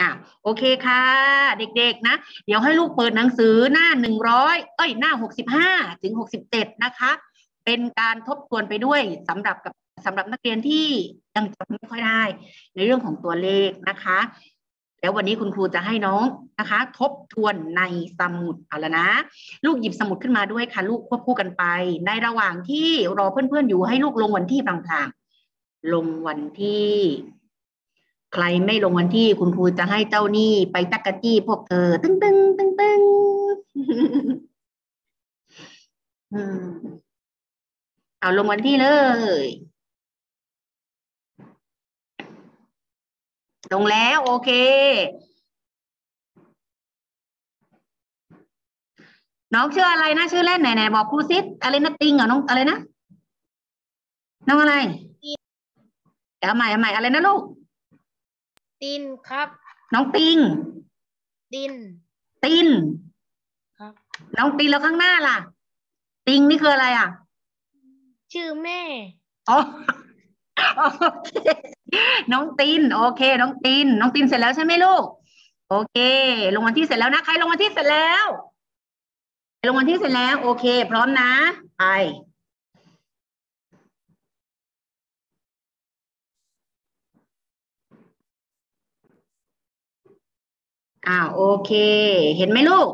อะโอเคค่ะ เด็กๆนะ เดี๋ยวให้ลูกเปิดหนังสือหน้าหนึ่งร้อยเอ้ยหน้าหกสิบห้าถึงหกสิบเจ็ดนะคะ เป็นการทบทวนไปด้วยสำหรับกับสำหรับนักเรียนที่ยังจำไม่ค่อยได้ ในเรื่องของตัวเลขนะคะ แล้ววันนี้คุณครูจะให้น้องนะคะ ทบทวนในสมุดเอาละนะ ลูกหยิบสมุดขึ้นมาด้วยค่ะ ลูกควบคู่กันไป ในระหว่างที่รอเพื่อนๆอยู่ให้ลูกลงวันที่พลางๆลงวันที่ ใครไม่ลงวันที่คุณครูจะให้เจ้าหนี้ไปตักกะจี้พวกเธอ ตึ้งตึ้งตึ้งตึ้งอืมเอาลงวันที่เลย ลงแล้วโอเค น้องชื่ออะไรนะ ชื่อเล่นไหนไหนบอกครูซิอะไรนะติงเหรอน้องอะไรนะ น้องอะไร เดี๋ยวใหม่ใหม่อะไรนะลูก ดินครับ น้องติง ดิน ตินครับ น้องตินแล้วข้างหน้าล่ะ ติงนี่คืออะไรอะ ชื่อแม่อ๋อโอเคน้องติน โอเค น้องติน น้องตินเสร็จแล้วใช่ไหมลูก โอเค ลงวันที่เสร็จแล้วนะใครลงวันที่เสร็จแล้วใครลงวันที่เสร็จแล้ว โอเค พร้อมนะไป อ่าโอเค เห็นไหมลูก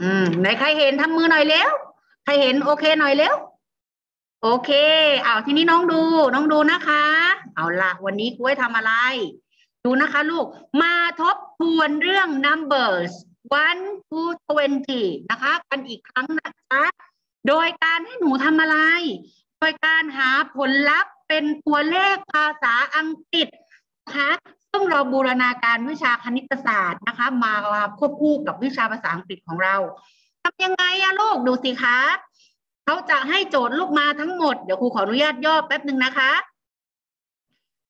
อืมไหนใครเห็นทำมือหน่อยเร็วใครเห็นโอเคหน่อยเร็วโอเคเอาทีนี้น้องดูน้องดูนะคะ เอาละวันนี้ครูให้ทำอะไร ดูนะคะลูก มาทบทวนเรื่อง numbers one to twenty นะคะ กันอีกครั้งนะคะ โดยการให้หนูทำอะไร โดยการหาผลลัพธ์ เป็นตัวเลขภาษาอังกฤษนะคะซึ่งเราบูรณาการวิชาคณิตศาสตร์นะคะมาควบคู่กับวิชาภาษาอังกฤษของเราทำยังไงอะลูกดูสิคะเขาจะให้โจทย์ลูกมาทั้งหมดเดี๋ยวครูขออนุญาตย่อแป๊บหนึ่งนะคะ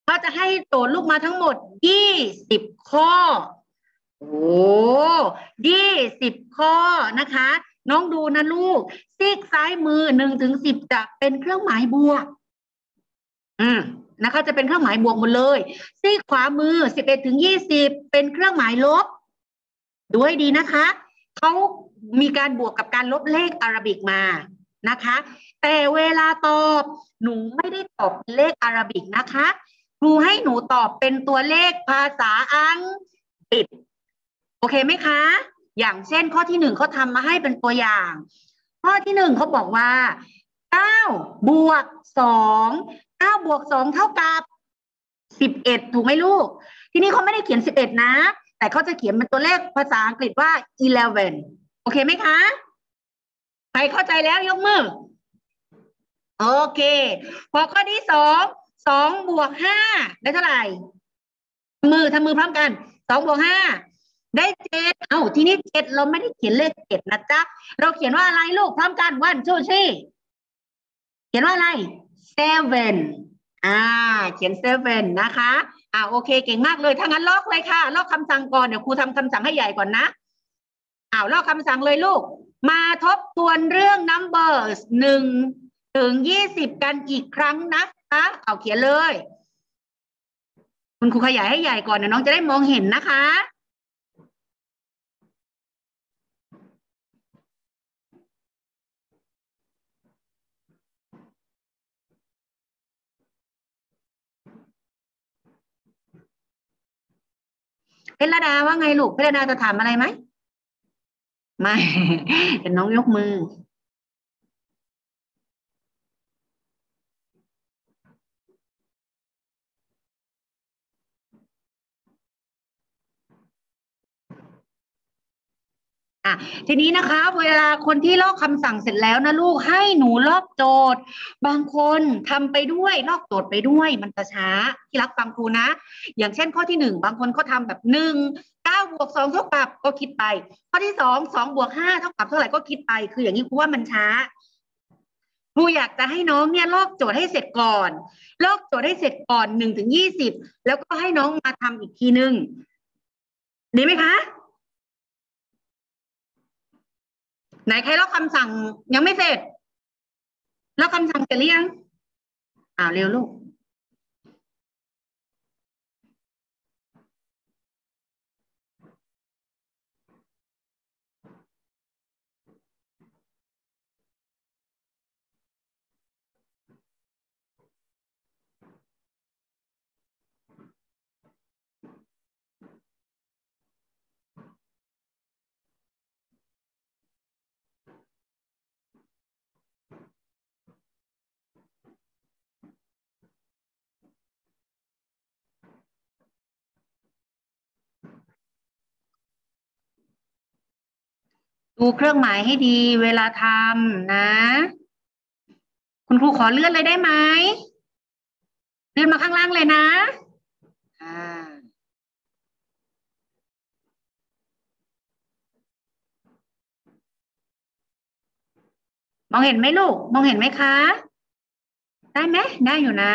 เขาจะให้โจทย์ลูกมาทั้งหมดยี่สิบข้อโอ้ยี่สิบข้อนะคะ น้องดูนะลูกซีกซ้ายมือหนึ่งถึงสิบจะเป็นเครื่องหมายบวก อืมนะคะจะเป็นเครื่องหมายบวกหมดเลยซีกขวามือสิบเอ็ดถึงยี่สิบเป็นเครื่องหมายลบดูให้ดีนะคะ เขามีการบวกกับการลบเลขอารบิกมานะคะ แต่เวลาตอบหนูไม่ได้ตอบเลขอารบิกนะคะครูให้หนูตอบเป็นตัวเลขภาษาอังกฤษโอเคไหมคะ อย่างเช่นข้อที่หนึ่งเขาทำมาให้เป็นตัวอย่าง ข้อที่หนึ่งเขาบอกว่าเก้าบวกสอง เก้าบวกสองเท่ากับสิบเอ็ดถูกไหมลูก ทีนี้เขาไม่ได้เขียนสิบเอ็ดนะ แต่เขาจะเขียนเป็นตัวเลขภาษาอังกฤษว่า eleven โอเคไหมคะ ใครเข้าใจแล้วยกมือ โอเค พอข้อที่สองสองบวกห้าได้เท่าไหร่มือทำมือพร้อมกันสองบวกห้าได้เจ็ดเอ้าทีนี้เจ็ดเราไม่ได้เขียนเลขเจ็ดนะจ๊ะ เราเขียนว่าอะไรลูกพร้อมกัน one two three เขียนว่าอะไร seven อ่า เขียน seven นะคะ อ่าโอเค เก่งมากเลย ถ้างั้นลอกเลยค่ะ ลอกคำสั่งก่อน เดี๋ยวครูทำคำสั่งให้ใหญ่ก่อนนะอ้าวลอกคำสั่งเลยลูก มาทบทวนเรื่อง numbers หนึ่งถึงยี่สิบกันอีกครั้งนะคะเอาเขียนเลย คุณครูขยายให้ใหญ่ก่อนเดี๋ยวน้องจะได้มองเห็นนะคะ เพชรดาว่าไงลูกเพชรดาจะถามอะไรไหมไม่เห็นน้องยกมือ อะทีนี้นะคะเวลาคนที่ลอกคำสั่งเสร็จแล้วนะลูกให้หนูลอกโจทย์ บางคนทำไปด้วยลอกโจทย์ไปด้วยมันจะช้าที่รักฟังครูนะ อย่างเช่นข้อที่หนึ่งบางคนเขาทาแบบหนึ่งเก้าบวกสองเท่ากับก็คิดไป ข้อที่สองสองบวกห้าเท่ากับเท่าไหร่ก็คิดไป คืออย่างนี้ครูว่ามันช้าครูอยากจะให้น้องเนี่ยลอกโจทย์ให้เสร็จก่อน ลอกโจทย์ให้เสร็จก่อนหนึ่งถึงยี่สิบแล้วก็ให้น้องมาทำอีกทีหนึ่งดีไหมคะ ไหนใครลอกคำสั่งยังไม่เสร็จลอกคำสั่งเสร็จหรือยังอ่าเร็วลูก ดูเครื่องหมายให้ดีเวลาทำนะ คุณครูขอเลื่อนเลยได้ไหมเลื่อนมาข้างล่างเลยนะอ่ามองเห็นไหมลูก มองเห็นไหมคะ ได้ไหม ได้อยู่นะ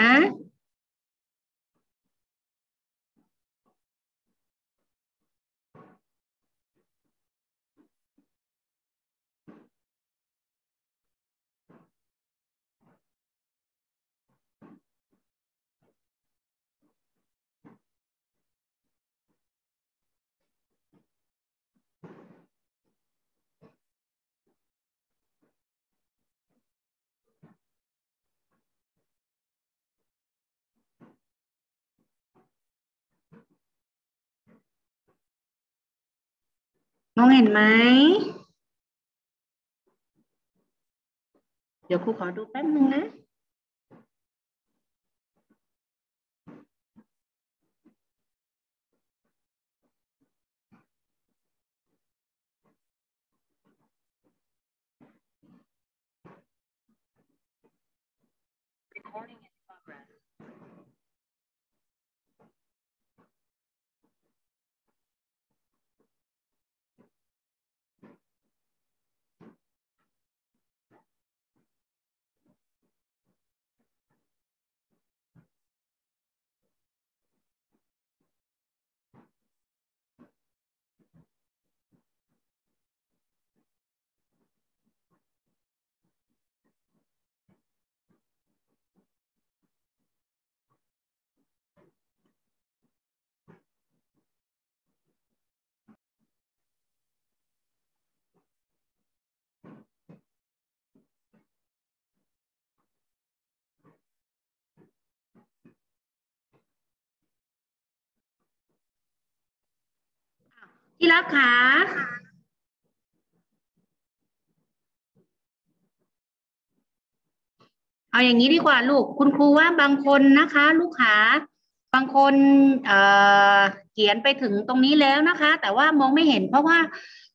องเห็นไหม เดี๋ยวครูขอดูแป๊บนึงนะ ที่รักขาเอาอย่างนี้ดีกว่าลูก คุณครูว่าบางคนนะคะ ลูกขาบางคนเเขียนไปถึงตรงนี้แล้วนะคะ แต่ว่ามองไม่เห็น เพราะว่า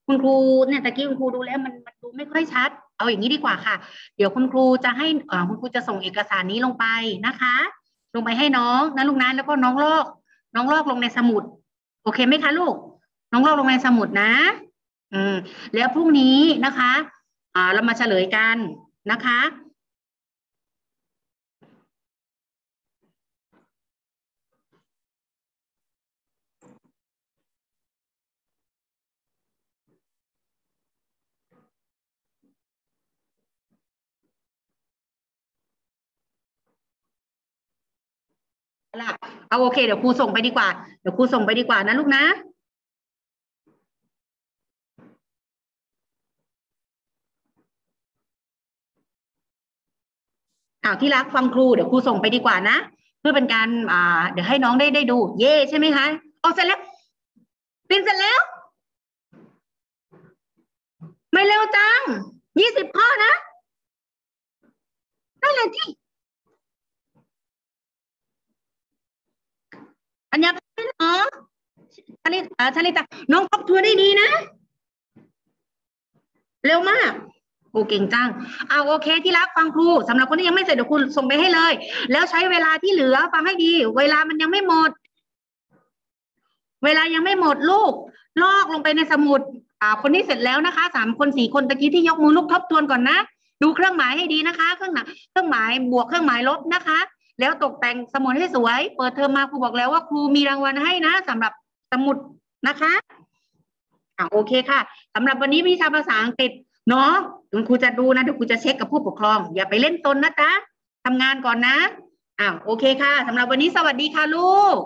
คุณครูเนี่ยตะกี้คุณครูดูแล้วมันมันดูไม่ค่อยชัด เอาอย่างนี้ดีกว่าค่ะ เดี๋ยวคุณครูจะให้คุณครูจะส่งเอกสารนี้ลงไปนะคะ ลงไปให้น้องนะลูกนะแล้วก็น้องลอก น้องลอกลงในสมุด โอเคไหมคะลูก น้องลอกลงในสมุดนะ อืม แล้วพรุ่งนี้นะคะ อ่า เรามาเฉลยกันนะคะ ล่ะ เอาโอเค เดี๋ยวครูส่งไปดีกว่า เดี๋ยวครูส่งไปดีกว่านะลูกนะ อ้าวที่รักฟังครูเดี๋ยวครูส่งไปดีกว่านะเพื่อเป็นการอ่าเดี๋ยวให้น้องได้ได้ดู เย่ใช่ไหมคะเอาเสร็จแล้วปิ้นเสร็จแล้ว ไม่เร็วจังยี่สิบข้อนะได้เลยที่อัญญาพันธ์เหรอชาลิตาชลิตาน้องทบทัวได้ดีนะ เร็วมาก โอ้เก่งจังเอาโอเคที่รักฟังครูสำหรับคนที่ยังไม่เสร็จเดี๋ยวคุณส่งไปให้เลย แล้วใช้เวลาที่เหลือฟังให้ดี เวลามันยังไม่หมด เวลายังไม่หมดลูก ลอกลงไปในสมุดอ่าคนที่เสร็จแล้วนะคะสามคนสี่คนตะกี้ที่ยกมือลูกทบทวนก่อนนะดูเครื่องหมายให้ดีนะคะ เครื่องหมายเครื่องหมายบวกเครื่องหมายลบนะคะ แล้วตกแต่งสมุดให้สวย เปิดเทอมมาครูบอกแล้วว่าครูมีรางวัลให้นะสำหรับสมุดนะคะอ่าโอเคค่ะสำหรับวันนี้วิชาภาษาอังกฤษเนาะ คุณครูจะดูนะเดี๋ยวครูจะเช็คกับผู้ปกครอง อย่าไปเล่นตนนะจ๊ะทำงานก่อนนะอ้าวโอเคค่ะสำหรับวันนี้สวัสดีค่ะลูก